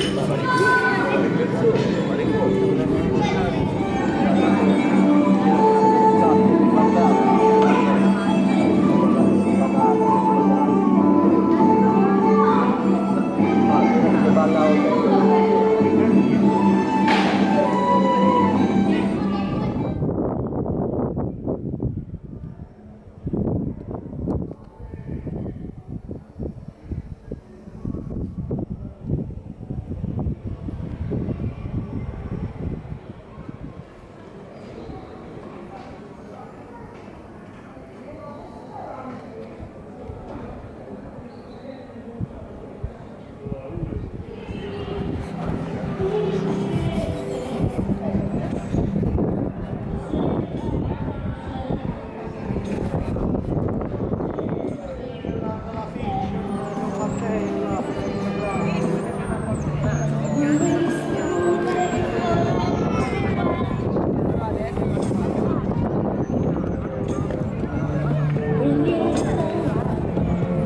Bye-bye.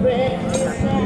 bread